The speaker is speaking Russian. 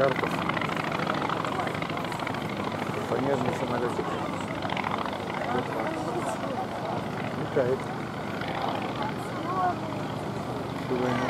Харьков. Понежный самолетик. Летает. Чего ему?